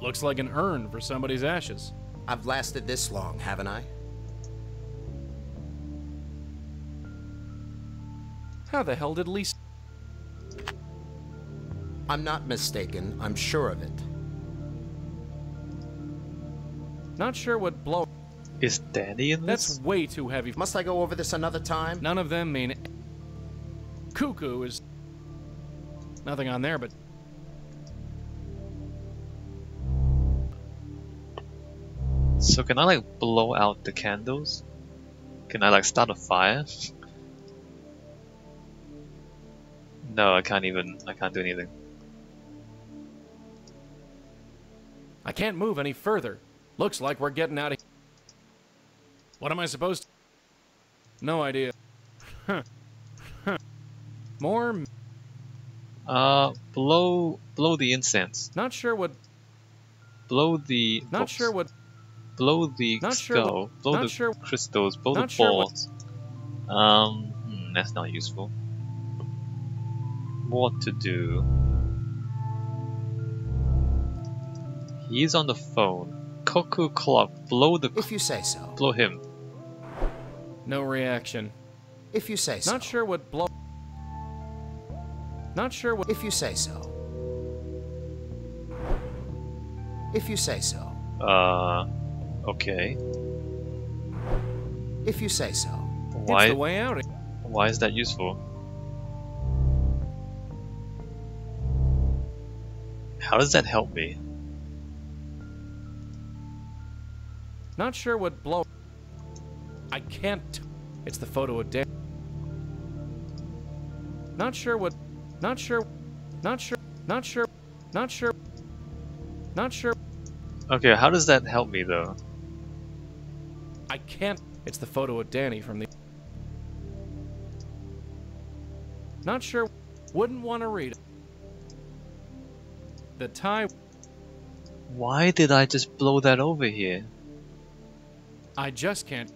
Looks like an urn for somebody's ashes. I've lasted this long, haven't I? How the hell did Lisa... I'm not mistaken, I'm sure of it. Not sure what blow... Is Danny in this? That's way too heavy. Must I go over this another time? None of them mean... Cuckoo is... Nothing on there, but... So can I like blow out the candles? Can I like start a fire? no, I can't even, I can't do anything. I can't move any further. Looks like we're getting out of here. What am I supposed to... No idea. More... Uh, blow, blow the incense. Not sure what... Blow the... Not oops. sure what... Blow the Not skull. what- blow not the sure- crystals. Blow not the sure balls. Um, hmm, that's not useful. What to do? He's on the phone. Cuckoo clock. Blow the. If you say so. Blow him. No reaction. If you say so. Not sure what blow... Not sure what... If you say so. If you say so. Uh, okay. If you say so. It's Why? the way out. Why is that useful? How does that help me? Not sure what blow... I can't... It's the photo of Dan. Not sure what... Not sure... Not sure... Not sure... Not sure... Not sure... Okay, how does that help me though? I can't... It's the photo of Danny from the... Not sure... Wouldn't want to read. It. The tie... Why did I just blow that over here? I just can't...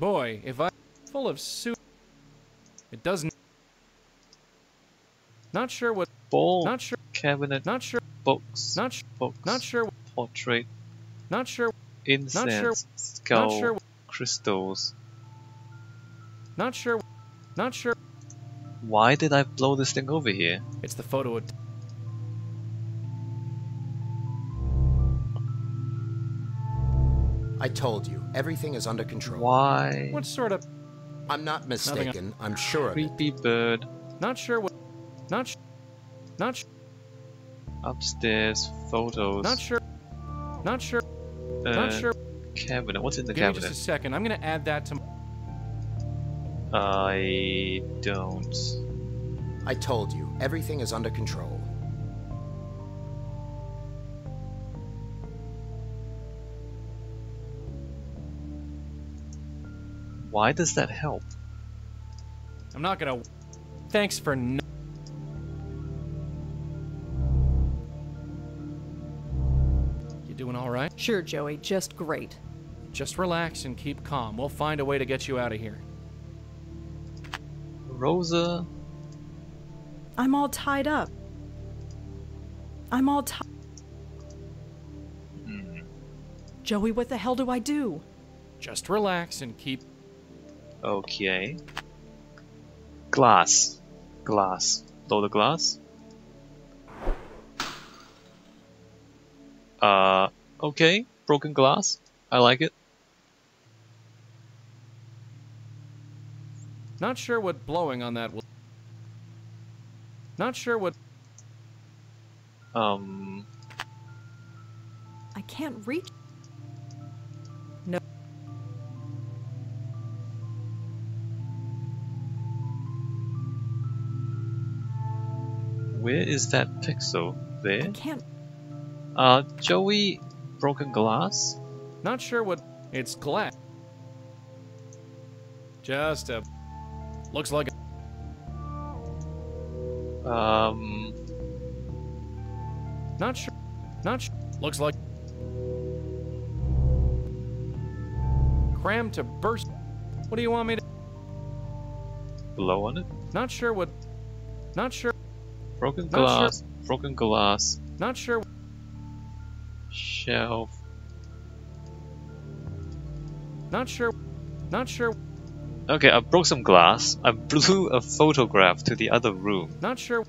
Boy, if I... Full of soup, It doesn't... Not sure what... bowl. Not sure... cabinet. Not sure... books Not sure... books Not sure... portrait Not sure... incense sure- skull Not sure... crystals. Not sure... Not sure... Why did I blow this thing over here? It's the photo of... I told you, everything is under control. Why? What sort of... I'm not mistaken, I'm sure of it. Creepy bird Not sure what... Not... Sh- not... Sh- upstairs photos. not sure... Not sure... uh, Not sure... cabinet. What's in the Give me just a second. I'm gonna add that to... I don't. I told you, everything is under control. Why does that help? I'm not gonna... Thanks for... N- Sure, Joey, just great. Just relax and keep calm. We'll find a way to get you out of here. Rosa, I'm all tied up. I'm all tied. Hmm. Joey, what the hell do I do? Just relax and keep... okay. Glass, glass. Blow the glass. Uh, okay. Broken glass. I like it. Not sure what blowing on that will... Not sure what... Um, I can't reach. No. where is that pixel? There? I There. can't. Uh, Joey, broken glass. Not sure what... It's glass. Just a... Looks like... a- Um, Not sure... Not sure... Looks like... Crammed to burst... What do you want me to... blow on it. Not sure what... Not sure... Broken Not sure. glass, broken glass, Not sure. Shelf. Not sure. Not sure. Okay, I broke some glass. I blew a photograph to the other room. Not sure.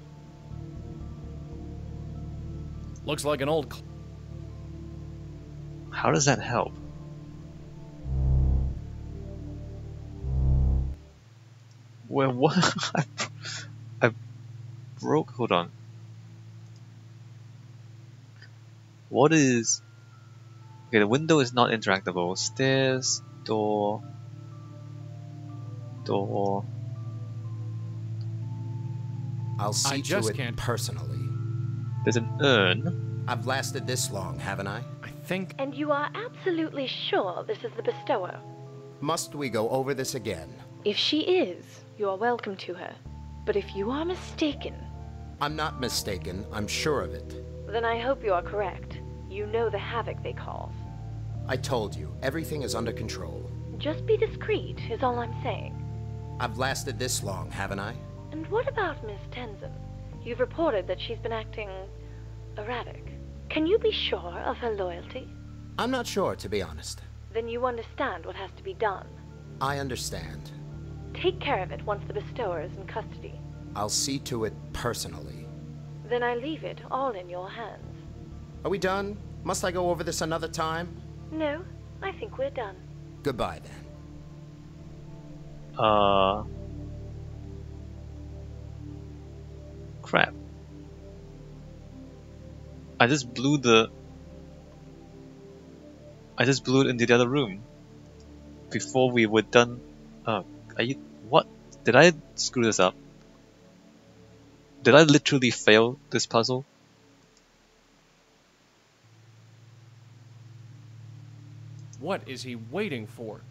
Looks like an old. Cl- How does that help? Well, what? I, I broke. Hold on. What is? Okay, the window is not interactable. Stairs, door, door. I'll see to just it can't- personally. There's an urn. I've lasted this long, haven't I? I think. And you are absolutely sure this is the bestower? Must we go over this again? If she is, you are welcome to her. But if you are mistaken, I'm not mistaken, I'm sure of it. then I hope you are correct. You know the havoc they cause. I told you, everything is under control. Just be discreet, is all I'm saying. I've lasted this long, haven't I? And what about Miss Tenzin? You've reported that she's been acting erratic. Can you be sure of her loyalty? I'm not sure, to be honest. Then you understand what has to be done. I understand. Take care of it once the bestower is in custody. I'll see to it personally. Then I leave it all in your hands. Are we done? Must I go over this another time? No, I think we're done. Goodbye then. Uh. Crap. I just blew the. I just blew it into the other room. Before we were done. Uh, are you. What? Did I screw this up? Did I literally fail this puzzle? What is he waiting for?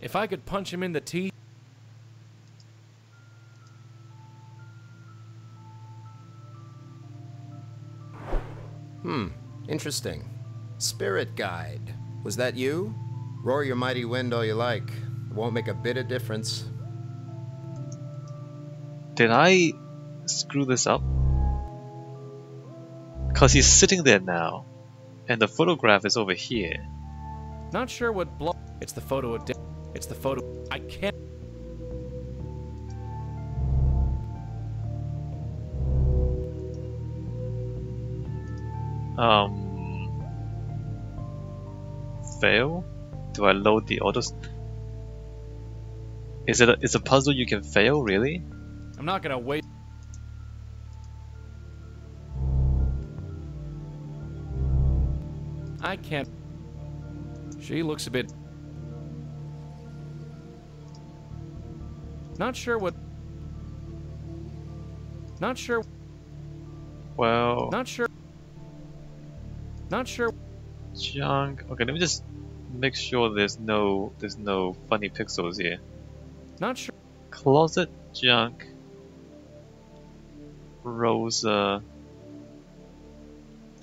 If I could punch him in the teeth. Hmm, interesting. Spirit Guide. Was that you? Roar your mighty wind all you like. It won't make a bit of difference. Did I screw this up? Cause he's sitting there now, and the photograph is over here. Not sure what blo- It's the photo of. It's the photo. I can't. Um, fail? Do I load the autos? Is it a, is a puzzle you can fail really? I'm not gonna wait. I can't. She looks a bit. Not sure what. Not sure. Well, Not sure. Not sure. junk. Okay, let me just make sure there's no there's no funny pixels here. Not sure. Closet junk. Rosa.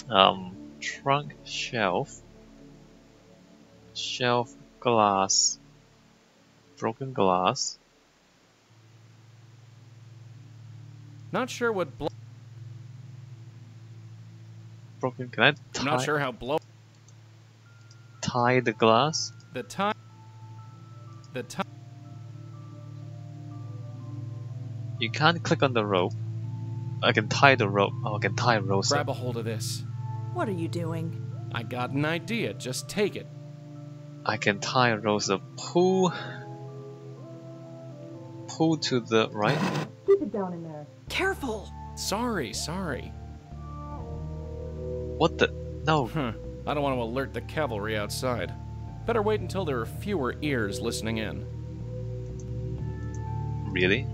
Um, trunk shelf. Shelf glass. Broken glass. Not sure what. Blo- Broken. Can I tie, I'm not sure how blow. tie the glass? The tie The tie You can't click on the rope. I can tie the rope. Oh, I can tie Rosa. Grab a hold of this. What are you doing? I got an idea. Just take it. I can tie Rosa. Pull. Pull to the right. Keep it down in there. Careful! Sorry, sorry. What the? No. Huh. I don't want to alert the cavalry outside. Better wait until there are fewer ears listening in. Really?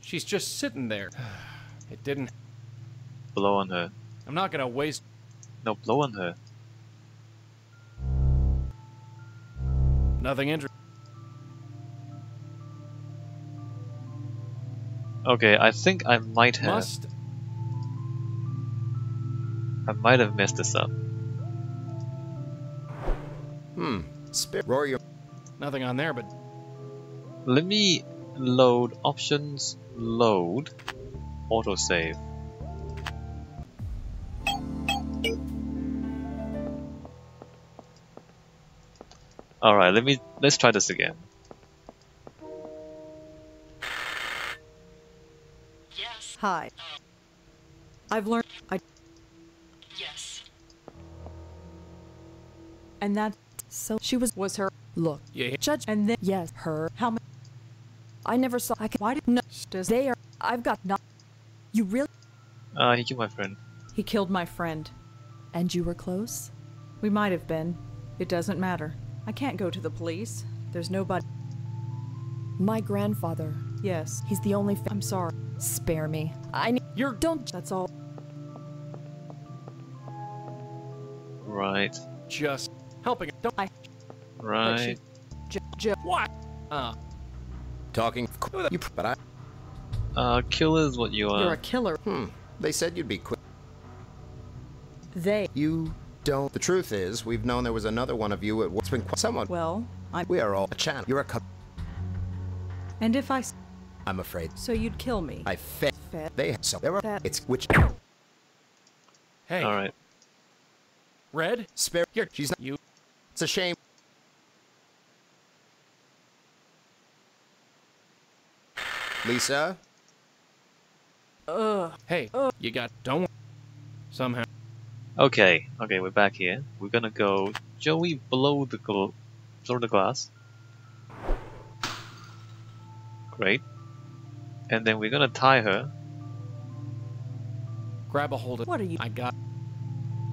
She's just sitting there. It didn't. Blow on her. I'm not gonna waste. No, blow on her. Nothing interesting. Okay, I think I might have. Must. I might have messed this up. Hmm, Spirit. Roar your. Nothing on there, but Let me load options, load, autosave. Alright, let me, let's try this again. Yes. Hi. I've learned. I. Yes. And that. So she was. Was her. Look. Yeah. Judge. And then. Yes. Her. How many. I never saw. I can. Why did. No. Does. They are. I've got not. You really. Uh, he killed my friend. He killed my friend. And you were close? We might have been. It doesn't matter. I can't go to the police. There's nobody. My grandfather. Yes. He's the only. I'm sorry. Spare me. I need. You're Don't. That's all. Right, just helping. Don't. I. right. J- j- What? Uh, Talking. You, but I. Uh, killer is what you are. You're are. a killer. Hmm. They said you'd be quick. They. You don't. The truth is, we've known there was another one of you at what's been quite someone. Well, I'm. We are all a channel. You're a cup. And if I. I'm afraid. So you'd kill me. I fed. Fed. They so there are. That- It's which. hey. Alright. Red. Spare. Here. She's not. You. It's a shame. Lisa. Ugh. Hey. You got. Don't. worry. Somehow. Okay, okay, we're back here. We're gonna go Joey below the gl below the glass. Great. And then we're gonna tie her, Grab a hold of. What are you? I got.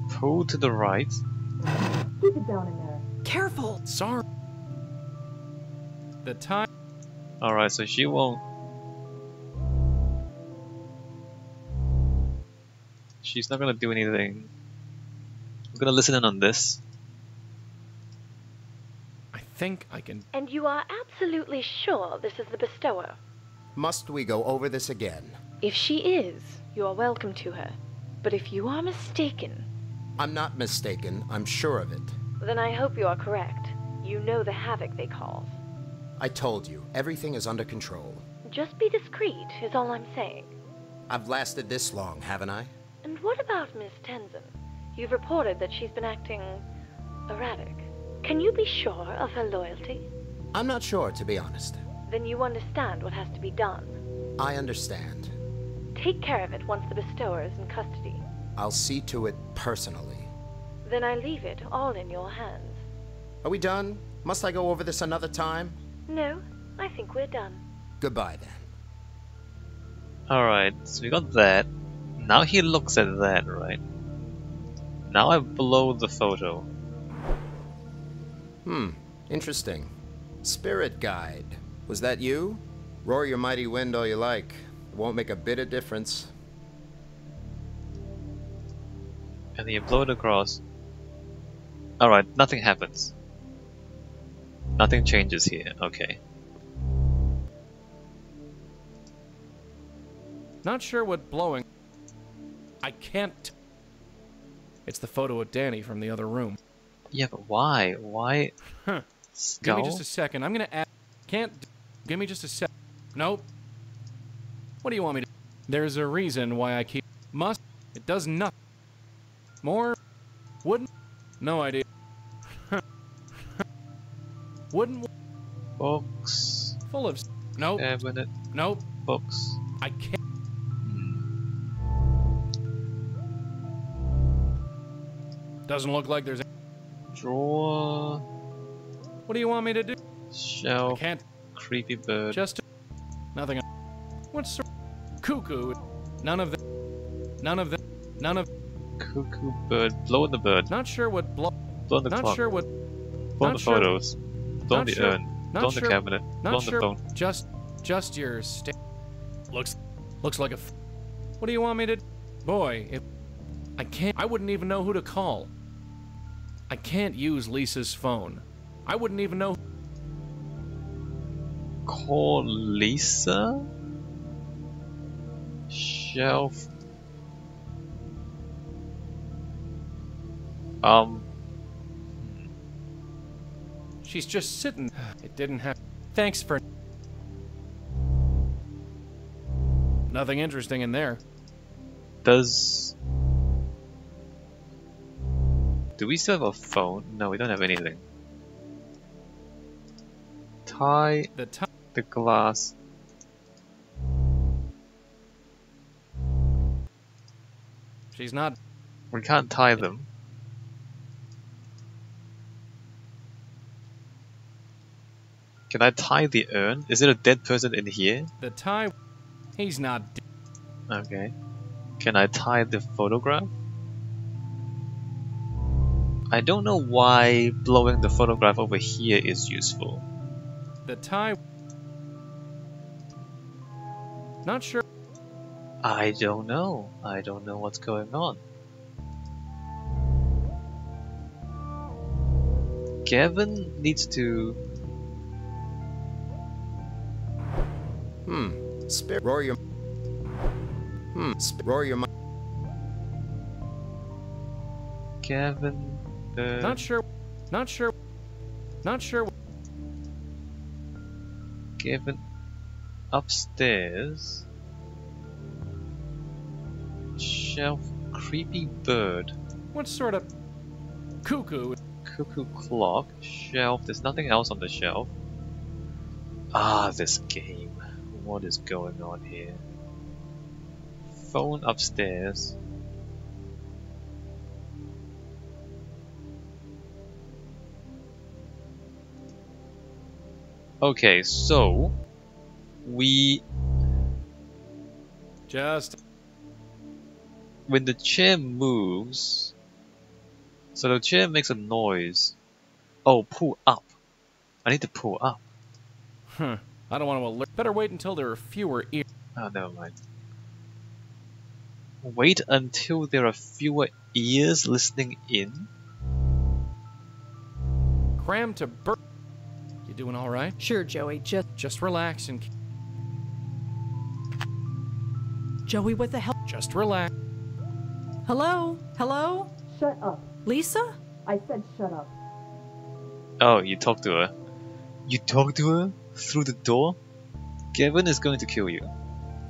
pull to the right. Keep it down in there. Careful. Sorry. The time. Alright, so she won't. She's not gonna do anything. I'm gonna listen in on this. I think I can. And you are absolutely sure this is the bestower? Must we go over this again? If she is, you are welcome to her. But if you are mistaken, I'm not mistaken. I'm sure of it. then I hope you are correct. You know the havoc they cause. I told you, everything is under control. Just be discreet, is all I'm saying. I've lasted this long, haven't I? And what about Miss Tenzin? You've reported that she's been acting erratic. Can you be sure of her loyalty? I'm not sure, to be honest. Then you understand what has to be done. I understand. Take care of it once the bestower is in custody. I'll see to it personally. Then I leave it all in your hands. Are we done? Must I go over this another time? No, I think we're done. Goodbye then. Alright, so we got that. Now he looks at that, right? Now I blow the photo. Hmm, interesting. Spirit Guide. Was that you? Roar your mighty wind all you like. It won't make a bit of difference. And then you blow it across. Alright, nothing happens. Nothing changes here, okay. Not sure what blowing. I can't. It's the photo of Danny from the other room. Yeah, but why? Why? Huh. Give me just a second. I'm gonna add. Can't. Give me just a sec. Nope. What do you want me to? There's a reason why I keep. Must. It does nothing. More. Wouldn't. No idea. Wouldn't. Books. Full of. s- Nope. Cabinet. Nope. Books. I can't. Doesn't look like there's. Drawer. What do you want me to do? I can't. Creepy bird. Just. Nothing. What's. Cuckoo. None of them. None of them. None of. Cuckoo bird. Blow the bird. Not sure what blow. Blow the Not clock. sure what. Blow not the sure- photos. Blow the sure- urn. Blow sure- the cabinet. Not Blow sure. the phone. Just, just your sta- Looks, looks like a. F- what do you want me to? Boy, if I can't- I wouldn't even know who to call. I can't use Lisa's phone. I wouldn't even know- Call Lisa? Shelf... Um... She's just sitting. It didn't happen. Thanks for- Nothing interesting in there. Does do we still have a phone? No, we don't have anything. Tie The tie. the glass. She's not. We can't tie them. Can I tie the urn? Is it a dead person in here? The tie. He's not. Okay. Can I tie the photograph? I don't know why blowing the photograph over here is useful. The tie. Not sure. I don't know. I don't know what's going on. Gavin needs to. Hmm. Spirit. Roar your. Hmm. Sp- roar your. Gavin. Uh, Not sure. Not sure. Not sure. Gavin upstairs. Shelf creepy bird. What sort of cuckoo? Cuckoo clock. Shelf. There's nothing else on the shelf. Ah, this game. What is going on here? Phone upstairs. Okay, so we Just. when the chair moves, so the chair makes a noise. Oh, pull up. I need to pull up. Huh. I don't want to alert. Better wait until there are fewer ears. Oh, never mind. Wait until there are fewer ears listening in. Cram to bur. You doing all right? Sure, Joey. Just Just relax and Joey, what the hell? just relax. Hello? Hello? Shut up. Lisa? I said shut up. Oh, you talk to her. You talk to her through the door. Gavin is going to kill you.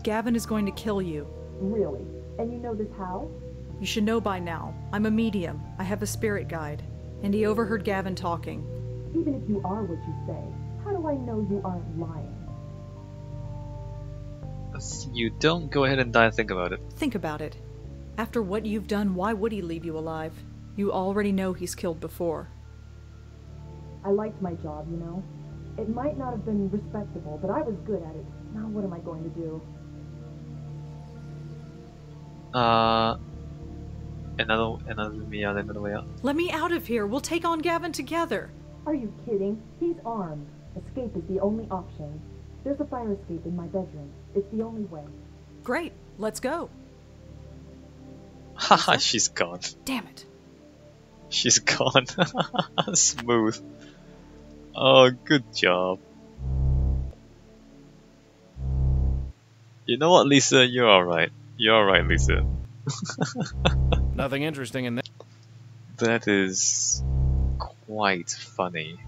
Gavin is going to kill you. Really? And you know this how? You should know by now. I'm a medium. I have a spirit guide. And he overheard Gavin talking. Even if you are what you say, how do I know you aren't lying? You don't go ahead and die. Think about it. Think about it. After what you've done, why would he leave you alive? You already know he's killed before. I liked my job, you know? It might not have been respectable, but I was good at it. Now what am I going to do? Uh, another another me out, another way out. Let me out of here. We'll take on Gavin together. Are you kidding? He's armed. Escape is the only option. There's a fire escape in my bedroom. It's the only way. Great. Let's go. Haha, she's gone. Damn it. She's gone. Smooth. Oh, good job. You know what, Lisa? You're alright. You're alright, Lisa. Nothing interesting in that. That is quite funny.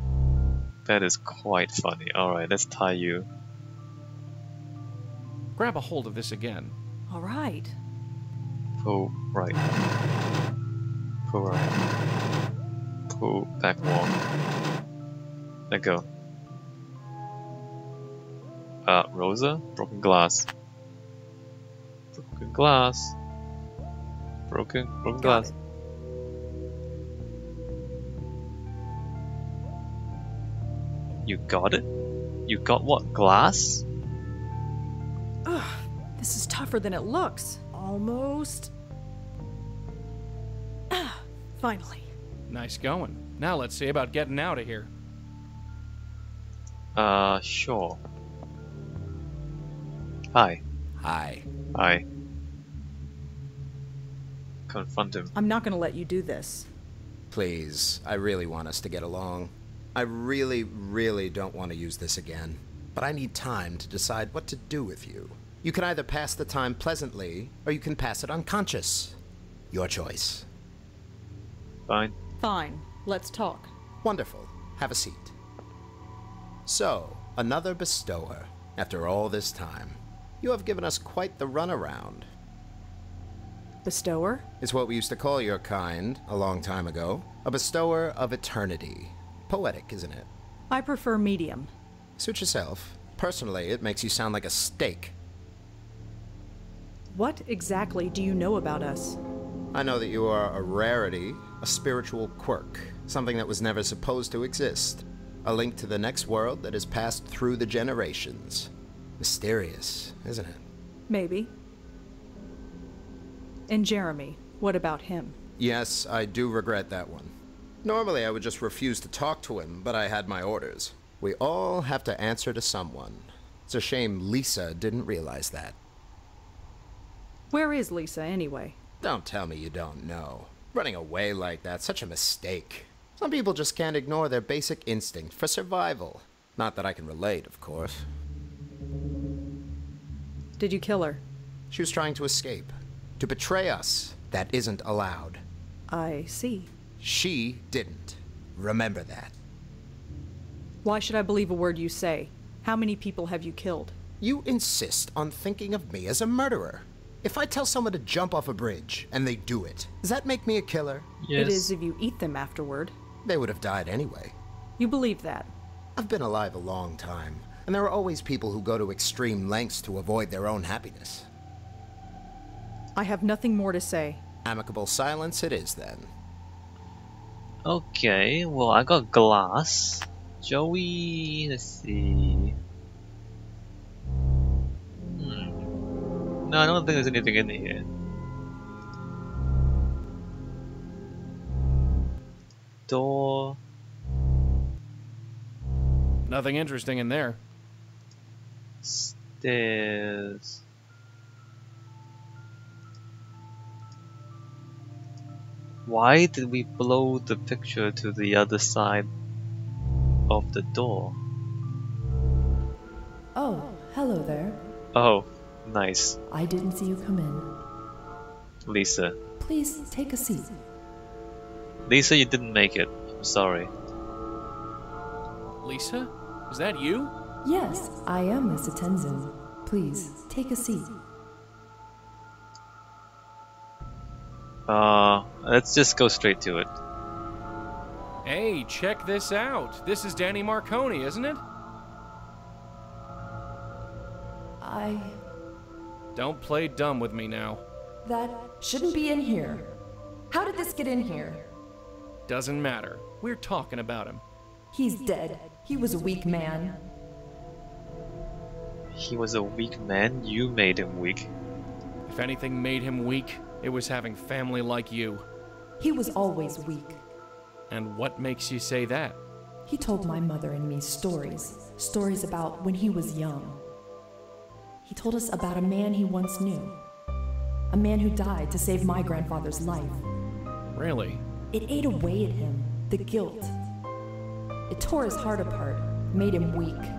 That is quite funny. Alright, let's tie you. Grab a hold of this again. All right. Pull right. Pull right. Pull back one. Let go. Uh, Rosa? Broken glass. Broken glass. Broken, broken Got glass. it. You got it? You got what? Glass? Ugh, this is tougher than it looks. Almost. Ah, finally. Nice going. Now let's see about getting out of here. Uh, sure. Hi. Hi. Hi. Confront him. I'm not going to let you do this. Please, I really want us to get along. I really, really don't want to use this again. But I need time to decide what to do with you. You can either pass the time pleasantly, or you can pass it unconscious. Your choice. Fine. Fine. Let's talk. Wonderful. Have a seat. So, another bestower, after all this time. You have given us quite the runaround. Bestower? Is what we used to call your kind a long time ago. A bestower of eternity. Poetic, isn't it? I prefer medium. Suit yourself. Personally, it makes you sound like a steak. What exactly do you know about us? I know that you are a rarity, a spiritual quirk, something that was never supposed to exist. A link to the next world that has passed through the generations. Mysterious, isn't it? Maybe. And Jeremy, what about him? Yes, I do regret that one. Normally, I would just refuse to talk to him, but I had my orders. We all have to answer to someone. It's a shame Lisa didn't realize that. Where is Lisa, anyway? Don't tell me you don't know. Running away like that, such a mistake. Some people just can't ignore their basic instinct for survival. Not that I can relate, of course. Did you kill her? She was trying to escape. To betray us. That isn't allowed. I see. She didn't. Remember that. Why should I believe a word you say? How many people have you killed? You insist on thinking of me as a murderer. If I tell someone to jump off a bridge and they do it, does that make me a killer? Yes. It is if you eat them afterward. They would have died anyway. You believe that? I've been alive a long time, and there are always people who go to extreme lengths to avoid their own happiness. I have nothing more to say. Amicable silence it is then. Okay, well I got glass. Joey, let's see. Hmm. No, I don't think there's anything in here. Door. Nothing interesting in there. Stairs. Why did we blow the picture to the other side of the door? Oh, hello there. Oh, nice. I didn't see you come in. Lisa. Please take a seat. Lisa, you didn't make it. I'm sorry. Lisa? Is that you? Yes, I am Mr. Tenzin. Please take a seat. Uh, let's just go straight to it. Hey, check this out. This is Danny Marconi, isn't it? I. Don't play dumb with me now. That shouldn't be in here. How did this get in here? Doesn't matter. We're talking about him. He's dead. He was a weak man. He was a weak man. You made him weak. If anything made him weak, it was having family like you. He was always weak. And what makes you say that? He told my mother and me stories. Stories about when he was young. He told us about a man he once knew. A man who died to save my grandfather's life. Really? It ate away at him, the guilt. It tore his heart apart, made him weak.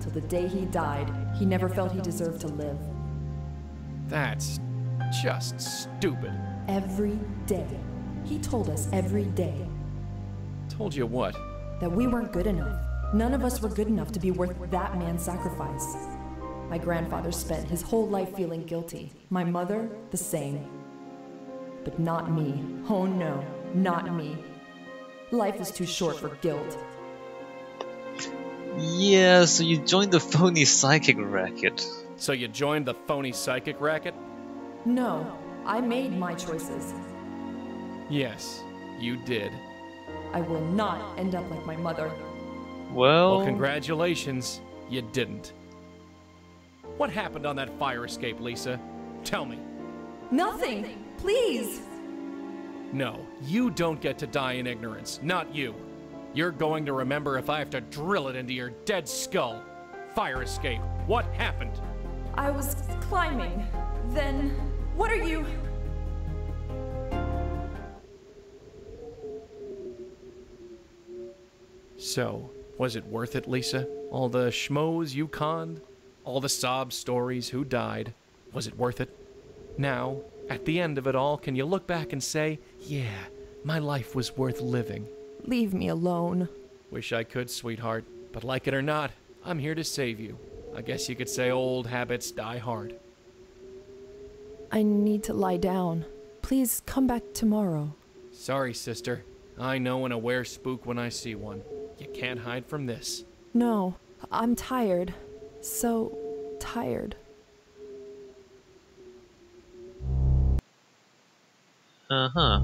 Till the day he died, he never felt he deserved to live. That's just stupid. Every day. He told us every day Told you what? that we weren't good enough. None of us were good enough to be worth that man's sacrifice. My grandfather spent his whole life feeling guilty. My mother, the same. But not me. Oh no, not me. Life is too short for guilt. Yeah, so you joined the phony psychic racket. So you joined the phony psychic racket? No, I made my choices. Yes, you did. I will not end up like my mother. Well, Well, congratulations, you didn't. What happened on that fire escape, Lisa? Tell me. Nothing! Please! No, you don't get to die in ignorance. Not you. You're going to remember if I have to drill it into your dead skull. Fire escape. What happened? I was climbing. Then. What are you. So, was it worth it, Lisa? All the schmoes you conned? All the sob stories, who died? Was it worth it? Now, at the end of it all, can you look back and say, yeah, my life was worth living? Leave me alone. Wish I could, sweetheart. But like it or not, I'm here to save you. I guess you could say old habits die hard. I need to lie down. Please come back tomorrow. Sorry, sister. I know an aware spook when I see one. You can't hide from this. No, I'm tired. So tired. Uh huh.